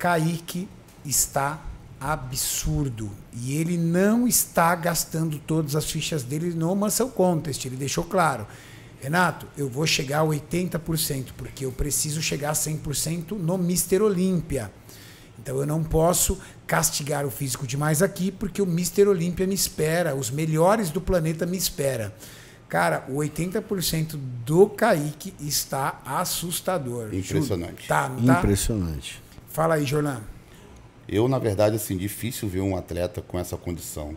Kaique está absurdo. E ele não está gastando todas as fichas dele no Muscle Contest. Ele deixou claro. Renato, eu vou chegar a 80%, porque eu preciso chegar a 100% no Mister Olímpia. Então eu não posso castigar o físico demais aqui, porque o Mister Olímpia me espera, os melhores do planeta me espera. Cara, o 80% do Kaique está assustador. Impressionante. Tá, tá? Impressionante. Fala aí, Jorlan. Eu, na verdade, assim, difícil ver um atleta com essa condição.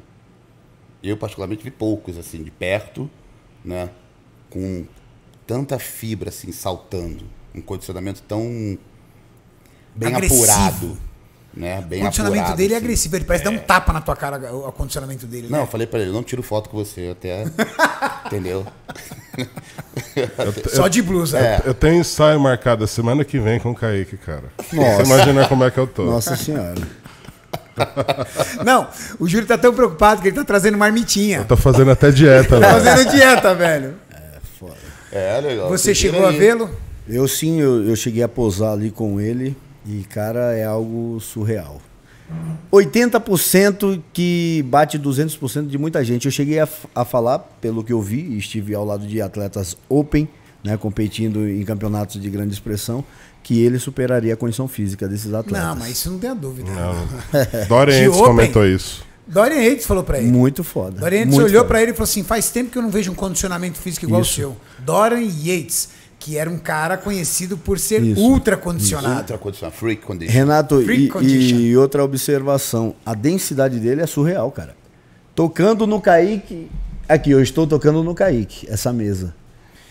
Eu, particularmente, vi poucos, assim, de perto, né? Com tanta fibra, assim, saltando. Um condicionamento tão bem Agressivo. apurado. Né? Bem O condicionamento apurado, dele é assim. agressivo, ele parece dar um tapa na tua cara, o condicionamento dele. Não, né? eu falei pra ele, não tiro foto com você, até... entendeu? Só de blusa. É. Eu tenho ensaio marcado a semana que vem com o Kaique, cara. Nossa. Você imagina como é que eu tô. Nossa senhora. Não, o Júlio tá tão preocupado que ele tá trazendo marmitinha. Eu tô fazendo até dieta, Tá velho. fazendo dieta, velho. É, legal. Você chegou a aí. vê-lo? Eu sim, eu, eu cheguei a posar ali com ele e, cara, é algo surreal. 80% que bate 200% de muita gente. Eu cheguei a, a falar, pelo que eu vi, e estive ao lado de atletas open, né, competindo em campeonatos de grande expressão, que ele superaria a condição física desses atletas. Não, mas isso não tem a dúvida. Não. Dorian Yates comentou isso. Dorian Yates falou pra ele. Muito foda. Dorian Yates muito olhou pra ele e falou assim: faz tempo que eu não vejo um condicionamento físico igual Isso. o seu. Dorian Yates, que era um cara conhecido por ser Isso. ultra condicionado. Ultra condição, freak condition. Renato, Freak e, condition. e outra observação. A densidade dele é surreal, cara. Tocando no Kaique. Aqui, eu estou tocando no Kaique, essa mesa.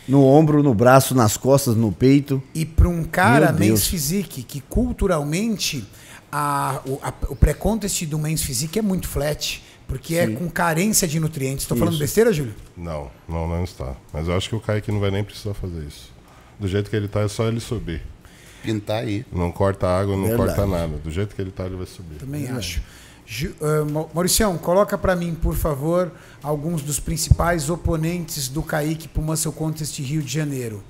No ombro, no braço, nas costas, no peito. E para um cara. Men's Physique, que culturalmente a- o, a- o pré-contest do Men's Physique é muito flat, porque é com carência de nutrientes. Estou falando besteira, Júlio? Não, não, não está. Mas eu acho que o Kaique não vai nem precisar fazer isso. Do jeito que ele tá, é só ele subir. Pintar aí. Não corta água, não Verdade. corta nada. Do jeito que ele tá, ele vai subir. Também acho. Ju, uh, Mau- Mauricião, coloca para mim, por favor, alguns dos principais oponentes do Kaique para o Muscle Contest Rio de Janeiro.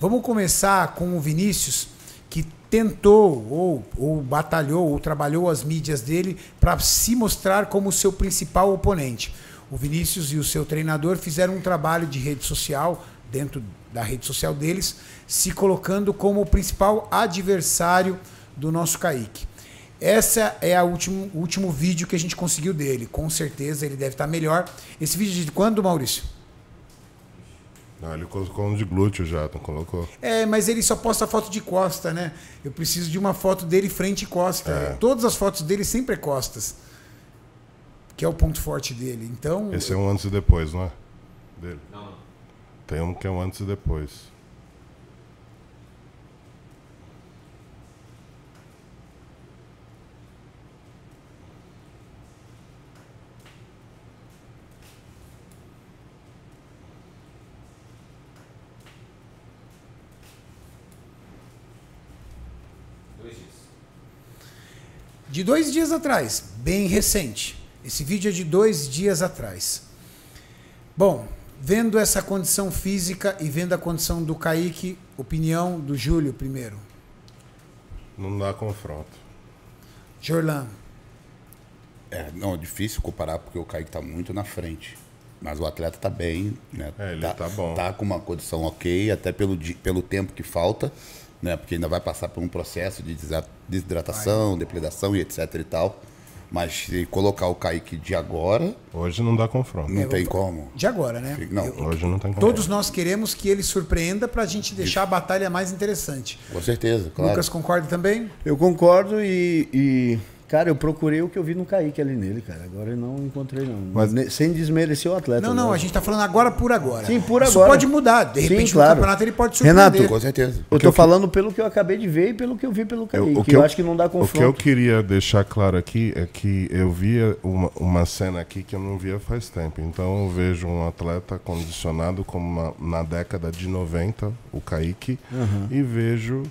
Vamos começar com o Vinícius, que tentou, ou, ou batalhou, ou trabalhou as mídias dele para se mostrar como seu principal oponente. O Vinícius e o seu treinador fizeram um trabalho de rede social, dentro da rede social deles, se colocando como o principal adversário do nosso Kaique. Essa é a último, o último vídeo que a gente conseguiu dele. Com certeza ele deve estar melhor. Esse vídeo é de quando, Maurício? Não, ele colocou um de glúteo já, não colocou? É, mas ele só posta foto de costa, né? Eu preciso de uma foto dele frente e costa. Todas as fotos dele sempre é costas. Que é o ponto forte dele. Então, Esse é um antes e depois, não é? Dele. Tem um que é um antes e depois. de dois dias atrás, bem recente. Esse vídeo é de dois dias atrás. Bom, vendo essa condição física e vendo a condição do Kaique, opinião do Júlio primeiro. Não dá confronto. Jorlan. É, não, é difícil comparar porque o Kaique tá muito na frente. Mas o atleta tá bem, né? É, ele tá bom. Tá com uma condição ok, até pelo, pelo tempo que falta, né? Porque ainda vai passar por um processo de desidratação, depredação e etc e tal. Mas se colocar o Kaique de agora, Hoje não dá confronto. não tem como. De agora, né? Não, Hoje não tem confronto. Todos nós queremos que ele surpreenda para a gente deixar a batalha mais interessante. com certeza, claro. Lucas concorda também? Eu concordo e, e, cara, eu procurei o que eu vi no Kaique ali nele, cara. Agora eu não encontrei, não. Mas- Sem desmerecer o atleta. Não, não, né? a gente está falando agora por agora. Sim, por Isso agora. pode mudar. De Sim, repente claro. no campeonato ele pode surpreender. Renato, Com certeza. Eu que tô eu- falando pelo que eu acabei de ver e pelo que eu vi pelo Kaique. Eu, acho que não dá O que eu confronto. queria deixar claro aqui é que eu via uma, uma cena aqui que eu não via faz tempo. Então eu vejo um atleta condicionado como uma- na década de 90, o Kaique, e vejo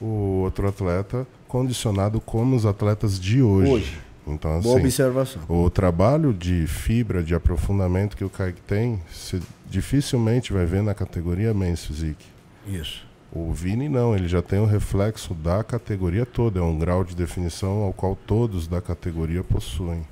o outro atleta condicionado como os atletas de hoje. Hoje. Então, Boa assim, observação. o trabalho de fibra, de aprofundamento que o Kaique tem, se dificilmente vai ver na categoria Men's Physique. Isso. O Vini não, ele já tem o reflexo da categoria toda, é um grau de definição ao qual todos da categoria possuem.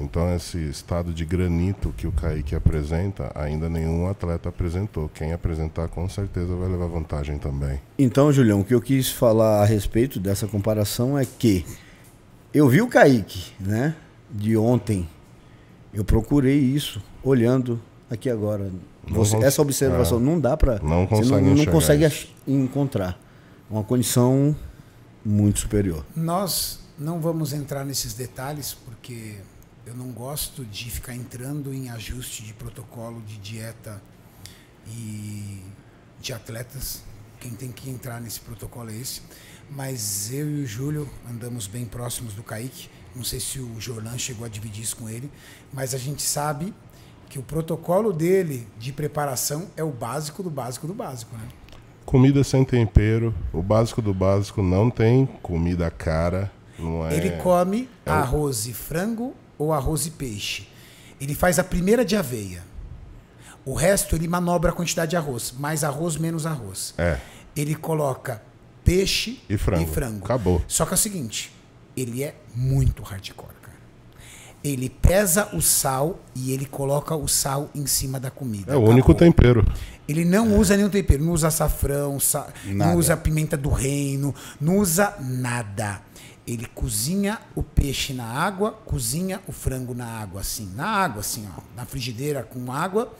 Então esse estado de granito que o Kaique apresenta, ainda nenhum atleta apresentou. Quem apresentar com certeza vai levar vantagem também. Então, Julião, o que eu quis falar a respeito dessa comparação é que eu vi o Kaique, né, de ontem. Eu procurei isso olhando aqui agora. Você, essa observação é, não dá para não consegue, não, não consegue encontrar uma condição muito superior. Nós não vamos entrar nesses detalhes porque eu não gosto de ficar entrando em ajuste de protocolo de dieta e de atletas. Quem tem que entrar nesse protocolo é esse. Mas eu e o Júlio andamos bem próximos do Kaique. Não sei se o Jorlan chegou a dividir isso com ele, mas a gente sabe que o protocolo dele de preparação é o básico do básico do básico, né? Comida sem tempero, o básico do básico não tem comida cara, não é. Ele come é arroz e frango ou arroz e peixe. Ele faz a primeira de aveia. O resto ele manobra a quantidade de arroz, mais arroz menos arroz. É. Ele coloca peixe e frango. e frango. Acabou. Só que é o seguinte, ele é muito hardcore, cara. Ele pesa o sal e ele coloca o sal em cima da comida. É o único tempero. Ele não usa nenhum tempero, não usa açafrão, não usa pimenta do reino, não usa nada. Ele cozinha o peixe na água, cozinha o frango na água, assim, na água, assim, ó, na frigideira com água.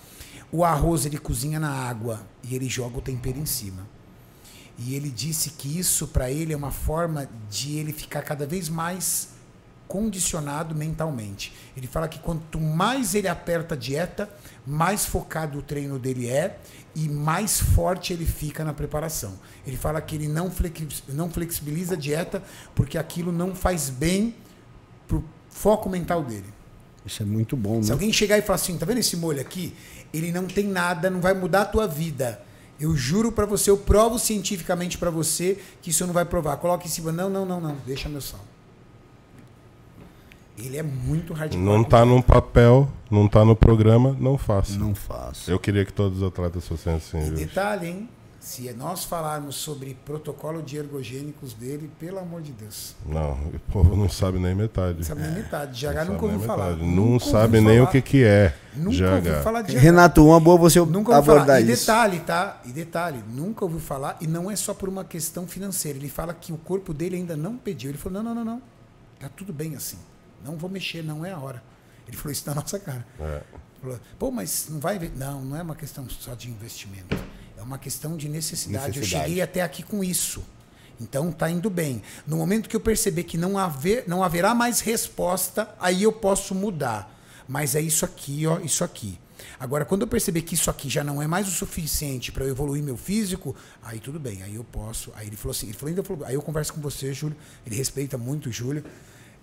O arroz ele cozinha na água e ele joga o tempero em cima. E ele disse que isso para ele é uma forma de ele ficar cada vez mais condicionado mentalmente. Ele fala que quanto mais ele aperta a dieta, mais focado o treino dele é e mais forte ele fica na preparação. Ele fala que ele não, não flexibiliza a dieta porque aquilo não faz bem pro foco mental dele. Isso é muito bom, né? Se alguém chegar e falar assim, tá vendo esse molho aqui? Ele não tem nada, não vai mudar a tua vida. Eu juro para você, eu provo cientificamente para você que isso não vai provar. Coloque em cima, não, não, não, não, deixa meu sal. Ele é muito hardcore. Não tá num papel, não tá no programa, não faço. Não faço. Eu queria que todos os atletas fossem assim. E detalhe, hein? Se nós falarmos sobre protocolo de ergogênicos dele, pelo amor de Deus. Não, o povo não sabe nem metade. Não sabe nem metade. GH nunca ouviu falar. Não nunca sabe nem falar. o que, que é. Nunca GH. ouviu falar de GH. Renato, uma boa você Nunca ouviu abordar falar. E isso. detalhe, tá? E detalhe, nunca ouviu falar, e não é só por uma questão financeira. Ele fala que o corpo dele ainda não pediu. Ele falou: não, não, não, não. Tá tudo bem assim. Não vou mexer, não é a hora. Ele falou isso na nossa cara. É. Falou, Pô, mas não vai. Não, não é uma questão só de investimento. É uma questão de necessidade. Eu Necessidade. cheguei até aqui com isso. Então tá indo bem. No momento que eu perceber que não, haver, não haverá mais resposta, aí eu posso mudar. Mas é isso aqui, ó, isso aqui. Agora, quando eu perceber que isso aqui já não é mais o suficiente para eu evoluir meu físico, aí tudo bem, aí eu posso. Aí ele falou assim, ele falou, ainda falou, aí eu converso com você, Júlio. Ele respeita muito o Júlio,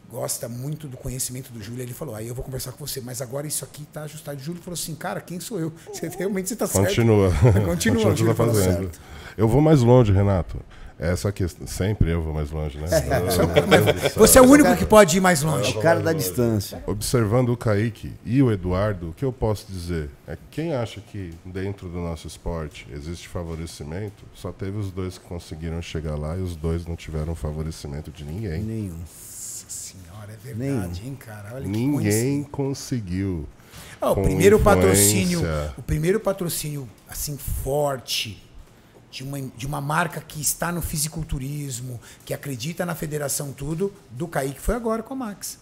gosta muito do conhecimento do Júlio. Ele falou, aí eu vou conversar com você, mas agora isso aqui tá ajustado. O Júlio falou assim, cara, quem sou eu? Você realmente você tá certo. Continua. Continua, tá falou fazendo. certo. Eu vou mais longe, Renato. Essa questão. Sempre eu vou mais longe, né? Mas você é o único que pode ir mais longe. O cara da distância. Observando o Kaique e o Eduardo, o que eu posso dizer é que quem acha que dentro do nosso esporte existe favorecimento, só teve os dois que conseguiram chegar lá e os dois não tiveram favorecimento de ninguém. Nenhum. Senhora, é verdade, hein, cara? Olha que Ninguém conseguiu. Ah, o primeiro influência. patrocínio, o primeiro patrocínio assim forte de uma, de uma marca que está no fisiculturismo, que acredita na federação tudo, do Kaique foi agora com a Max.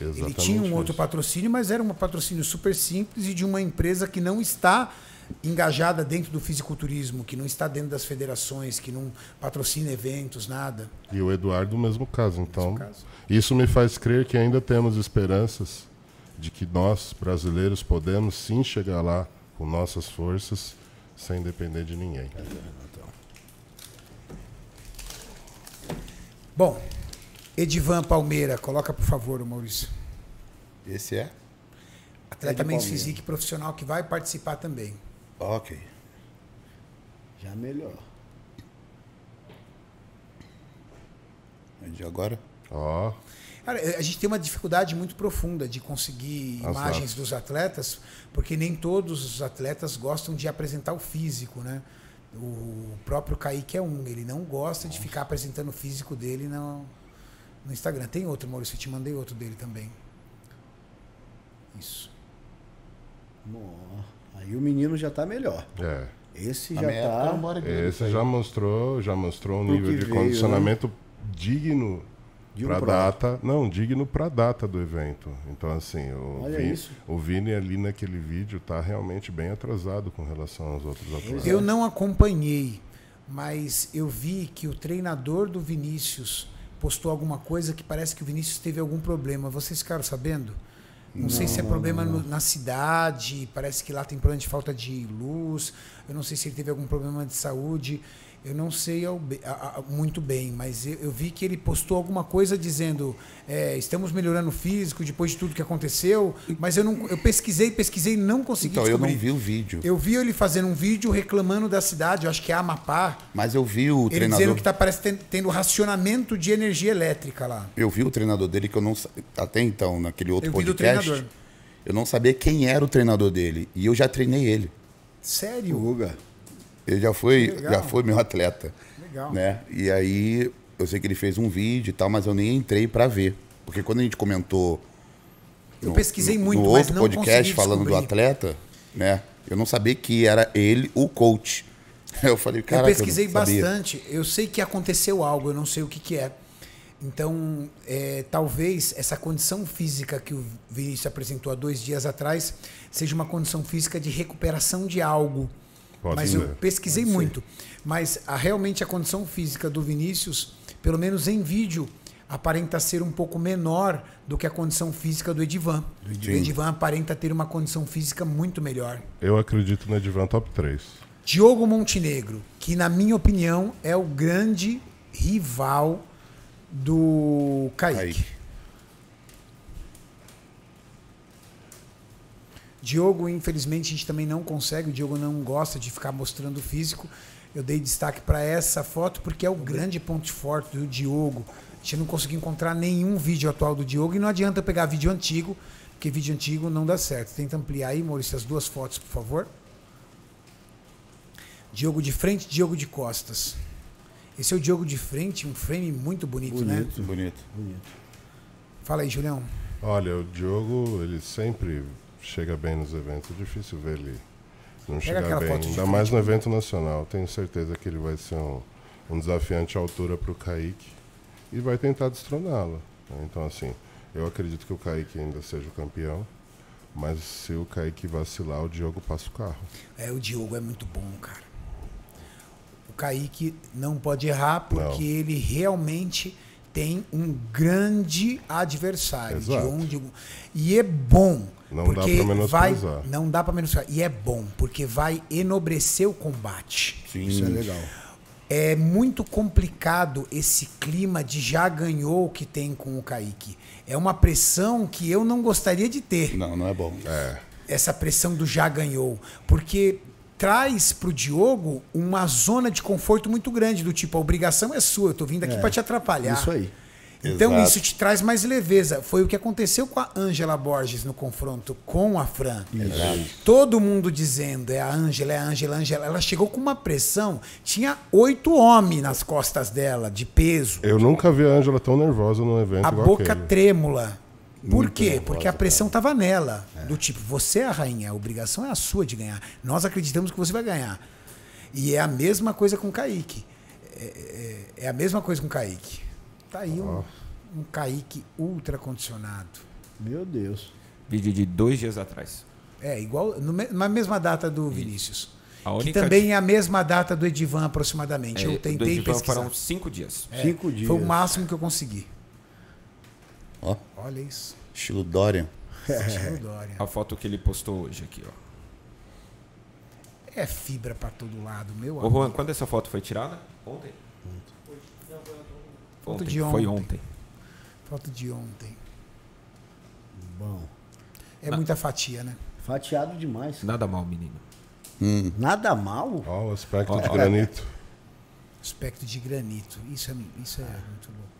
Ele Exatamente tinha um isso. outro patrocínio, mas era um patrocínio super simples e de uma empresa que não está engajada dentro do fisiculturismo, que não está dentro das federações, que não patrocina eventos, nada. E o Eduardo, o mesmo caso. Então, caso. isso me faz crer que ainda temos esperanças de que nós, brasileiros, podemos sim chegar lá com nossas forças, sem depender de ninguém. Bom, Edivan Palmeira, coloca por favor, o Maurício. Esse é? Atleta Men's. Physique profissional que vai participar também. Ok. Já melhor. E agora? Ó, Cara, a gente tem uma dificuldade muito profunda de conseguir imagens dos atletas, porque nem todos os atletas gostam de apresentar o físico, né? O próprio Kaique é um, ele não gosta de ficar apresentando o físico dele no, no Instagram. Tem outro, Maurício, eu te mandei outro dele também. Isso. Ó, Aí o menino já tá melhor. É. Esse já um tá isso Esse já mostrou, já mostrou um Pro nível de veio, né? condicionamento digno de um para pro. data, não, digno para data do evento. Então assim, o, Olha Vi- isso. o Vini ali naquele vídeo tá realmente bem atrasado com relação aos outros atletas. Eu não acompanhei, mas eu vi que o treinador do Vinícius postou alguma coisa que parece que o Vinícius teve algum problema. Vocês ficaram sabendo? Não, sei se é problema no- na cidade, parece que lá tem problema de falta de luz. Eu não sei se ele teve algum problema de saúde. Eu não sei ao a- a- muito bem, mas eu, eu vi que ele postou alguma coisa dizendo é, estamos melhorando o físico depois de tudo que aconteceu, mas eu não eu pesquisei, pesquisei e não consegui Então, eu descobrir. não vi o vídeo. Eu vi ele fazendo um vídeo reclamando da cidade, eu acho que é Amapá. Mas eu vi o Ele treinador. dizendo que tá, parece ten- tendo racionamento de energia elétrica lá. Eu vi o treinador dele que eu não até então naquele outro Eu vi do podcast. treinador. Eu não sabia quem era o treinador dele e eu já treinei ele. Sério? Guga. Ele já foi, Legal. já foi meu atleta, Legal. né? E aí eu sei que ele fez um vídeo e tal, mas eu nem entrei pra ver, porque quando a gente comentou Eu pesquisei no, muito, no outro podcast falando do atleta, né? Eu não sabia que era ele o coach. Eu falei, cara, eu pesquisei bastante. Eu sei que aconteceu algo, eu não sei o que, que é. Então, é, talvez essa condição física que o Vinícius apresentou há dois dias atrás seja uma condição física de recuperação de algo. Pode mas ser. eu pesquisei muito. Mas a- realmente a condição física do Vinícius, pelo menos em vídeo, aparenta ser um pouco menor do que a condição física do Edivan. O Edivan aparenta ter uma condição física muito melhor. Eu acredito no Edvan Top 3. Diogo Montenegro, que na minha opinião é o grande rival do Kaique. Kaique. Diogo, infelizmente, a gente também não consegue. O Diogo não gosta de ficar mostrando o físico. Eu dei destaque para essa foto porque é o grande ponto forte do Diogo. A gente não conseguiu encontrar nenhum vídeo atual do Diogo e não adianta pegar vídeo antigo, porque vídeo antigo não dá certo. Tenta ampliar aí, Maurício, as duas fotos, por favor. Diogo de frente, Diogo de costas. Esse é o Diogo de frente, um frame muito bonito, né? Bonito. Bonito. Fala aí, Julião. Olha, o Diogo, ele sempre chega bem nos eventos. É difícil ver ele não chegar aquela bem. Ainda frente. mais no evento nacional. Tenho certeza que ele vai ser um, um desafiante à altura para o Kaique e vai tentar destroná-lo. né? Então, assim, eu acredito que o Kaique ainda seja o campeão. Mas se o Kaique vacilar, o Diogo passa o carro. É, o Diogo é muito bom, cara. O Kaique não pode errar porque Não. ele realmente tem um grande adversário. De Exato. onde, e é bom. Não dá porque pra vai, menosprezar. Não dá pra menosprezar. E é bom, porque vai enobrecer o combate. Sim. Isso é legal. É muito complicado esse clima de já ganhou que tem com o Kaique. É uma pressão que eu não gostaria de ter Não, não é bom. essa pressão do já ganhou, porque traz pro Diogo uma zona de conforto muito grande, do tipo, a obrigação é sua, eu tô vindo aqui É, pra te atrapalhar. Isso aí. Então Exato. isso te traz mais leveza. Foi o que aconteceu com a Ângela Borges no confronto com a Fran. Todo mundo dizendo, é a Ângela, é a Ângela, é Ângela. Ela chegou com uma pressão, tinha oito homens nas costas dela, de peso. Eu nunca vi a Ângela tão nervosa num evento A boca aquele. trêmula. Por Muito quê? nervosa, Porque a pressão estava nela. Do tipo, você é a rainha, a obrigação é a sua de ganhar. Nós acreditamos que você vai ganhar. E é a mesma coisa com o Kaique. É, é- é a mesma coisa com o Kaique. Tá aí um, um Kaique ultra condicionado. Meu Deus. Vídeo de dois dias atrás. É, igual no na mesma data do Vinícius. A Que também é a mesma data do Edivan, aproximadamente. É, Eu do tentei Edivan pesquisar. foram cinco dias. É, Cinco dias. Foi o máximo que eu consegui. Olha isso. estilo Dorian. Estilo Dória. A foto que ele postou hoje aqui, ó. É fibra pra todo lado, meu Ô Juan, quando essa foto foi tirada? Ontem? Foto Ontem, de Foi ontem. ontem. Foto de ontem. Bom. É muita fatia, né? Fatiado demais. Nada mal, menino. Nada mal? Ó, o aspecto Ó, de ó. granito. Aspecto de granito. Isso é, isso é muito louco.